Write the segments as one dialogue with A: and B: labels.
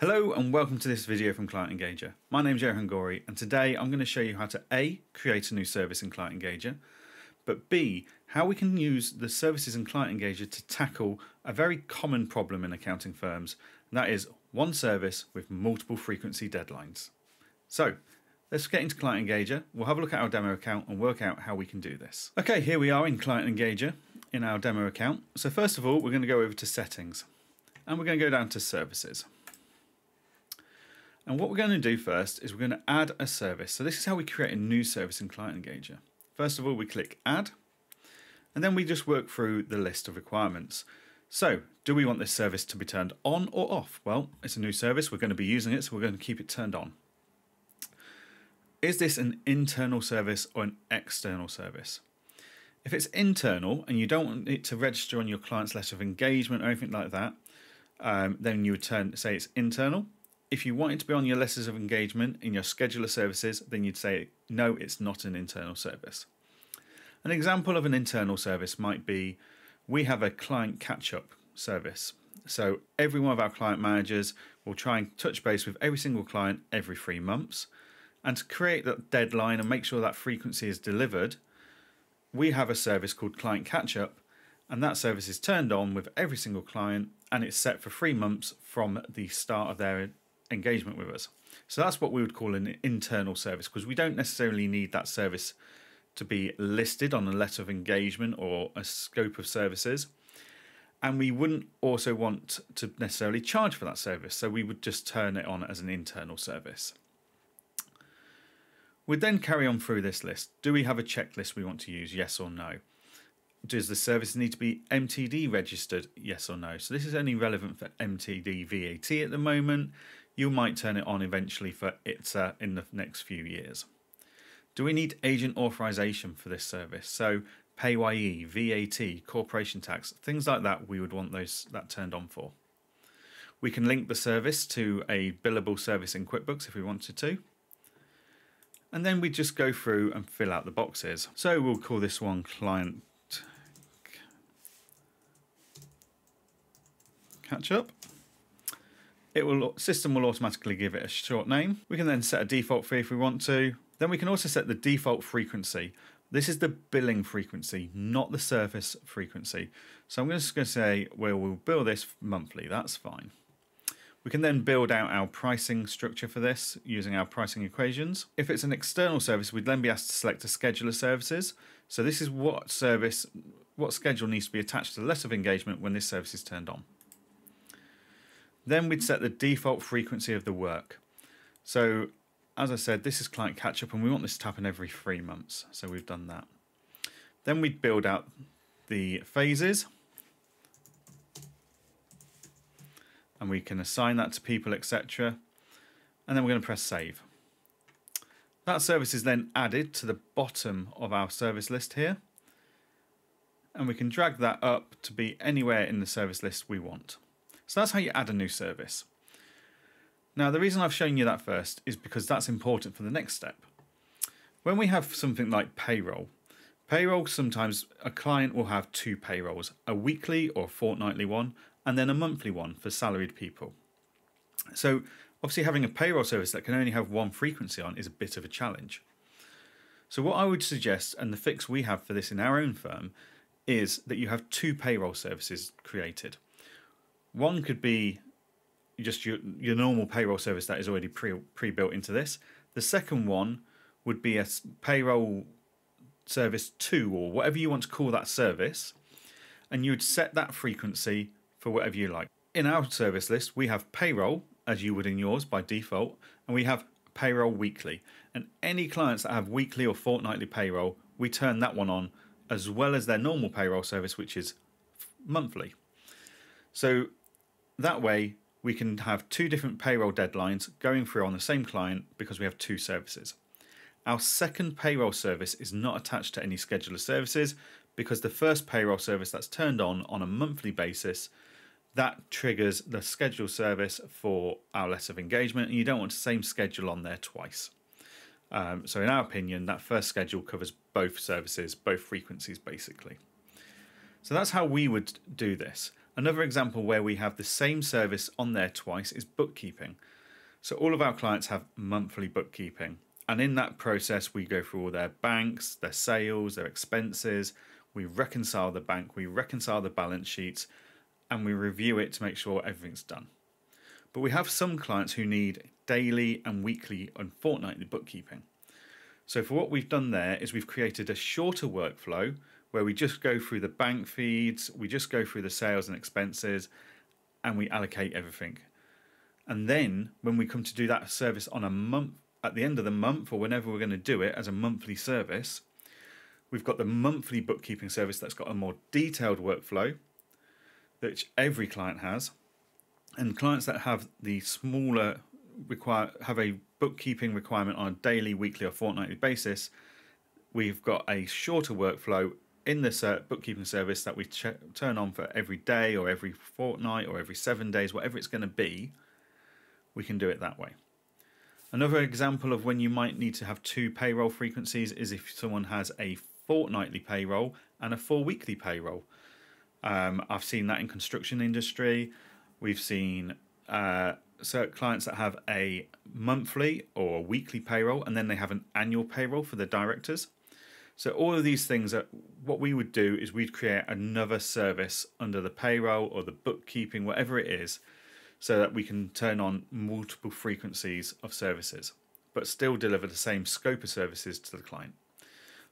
A: Hello and welcome to this video from Client Engager. My name is Johann Goree and today I'm going to show you how to A. create a new service in Client Engager, but B. how we can use the services in Client Engager to tackle a very common problem in accounting firms, and that is one service with multiple frequency deadlines. So let's get into Client Engager, we'll have a look at our demo account and work out how we can do this. Okay, here we are in Client Engager in our demo account. So first of all, we're going to go over to settings and we're going to go down to services. And what we're going to do first is we're going to add a service. So this is how we create a new service in Client Engager. First of all, we click Add, and then we just work through the list of requirements. So, do we want this service to be turned on or off? Well, it's a new service, we're going to be using it, so we're going to keep it turned on. Is this an internal service or an external service? If it's internal and you don't want it to register on your client's letter of engagement or anything like that, um, then you would turn say it's internal if you wanted to be on your letters of engagement in your scheduler services, then you'd say, no, it's not an internal service. An example of an internal service might be we have a client catch up service. So every one of our client managers will try and touch base with every single client every three months. And to create that deadline and make sure that frequency is delivered, we have a service called Client Catch Up, and that service is turned on with every single client and it's set for three months from the start of their engagement with us. So that's what we would call an internal service because we don't necessarily need that service to be listed on a letter of engagement or a scope of services. And we wouldn't also want to necessarily charge for that service, so we would just turn it on as an internal service. We'd then carry on through this list. Do we have a checklist we want to use? Yes or no? Does the service need to be MTD registered? Yes or no? So this is only relevant for MTD VAT at the moment you might turn it on eventually for ITSA uh, in the next few years. Do we need agent authorization for this service? So PAYE, VAT, corporation tax, things like that, we would want those that turned on for. We can link the service to a billable service in QuickBooks if we wanted to. And then we just go through and fill out the boxes. So we'll call this one client catch up it will system will automatically give it a short name. We can then set a default fee if we want to. Then we can also set the default frequency. This is the billing frequency, not the service frequency. So I'm just going to say, well, we'll bill this monthly. That's fine. We can then build out our pricing structure for this using our pricing equations. If it's an external service, we'd then be asked to select a scheduler services. So this is what service, what schedule needs to be attached to the letter of engagement when this service is turned on. Then we'd set the default frequency of the work. So as I said, this is client catch up and we want this to happen every three months. So we've done that. Then we'd build out the phases. And we can assign that to people, etc. And then we're going to press save. That service is then added to the bottom of our service list here. And we can drag that up to be anywhere in the service list we want. So that's how you add a new service. Now, the reason I've shown you that first is because that's important for the next step. When we have something like payroll, payroll sometimes a client will have two payrolls, a weekly or fortnightly one, and then a monthly one for salaried people. So obviously having a payroll service that can only have one frequency on is a bit of a challenge. So what I would suggest, and the fix we have for this in our own firm, is that you have two payroll services created. One could be just your, your normal payroll service that is already pre, pre-built into this. The second one would be a payroll service 2 or whatever you want to call that service and you would set that frequency for whatever you like. In our service list we have payroll as you would in yours by default and we have payroll weekly and any clients that have weekly or fortnightly payroll we turn that one on as well as their normal payroll service which is monthly. So that way, we can have two different payroll deadlines going through on the same client because we have two services. Our second payroll service is not attached to any scheduler services because the first payroll service that's turned on on a monthly basis that triggers the schedule service for our letter of engagement and you don't want the same schedule on there twice. Um, so in our opinion, that first schedule covers both services, both frequencies basically. So that's how we would do this. Another example where we have the same service on there twice is bookkeeping. So all of our clients have monthly bookkeeping. And in that process, we go through all their banks, their sales, their expenses. We reconcile the bank, we reconcile the balance sheets, and we review it to make sure everything's done. But we have some clients who need daily and weekly and fortnightly bookkeeping. So for what we've done there is we've created a shorter workflow where we just go through the bank feeds, we just go through the sales and expenses, and we allocate everything. And then when we come to do that service on a month, at the end of the month, or whenever we're going to do it as a monthly service, we've got the monthly bookkeeping service that's got a more detailed workflow, which every client has. And clients that have the smaller require have a bookkeeping requirement on a daily, weekly, or fortnightly basis, we've got a shorter workflow in this uh, bookkeeping service that we ch- turn on for every day or every fortnight or every seven days, whatever it's going to be, we can do it that way. Another example of when you might need to have two payroll frequencies is if someone has a fortnightly payroll and a four weekly payroll. Um, I've seen that in construction industry. We've seen uh, clients that have a monthly or weekly payroll, and then they have an annual payroll for the directors. So all of these things that what we would do is we'd create another service under the payroll or the bookkeeping, whatever it is, so that we can turn on multiple frequencies of services, but still deliver the same scope of services to the client.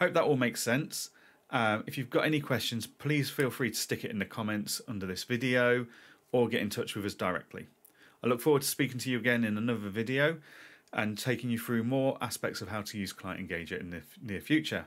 A: Hope that all makes sense. Um, if you've got any questions, please feel free to stick it in the comments under this video or get in touch with us directly. I look forward to speaking to you again in another video and taking you through more aspects of how to use Client Engager in the near future.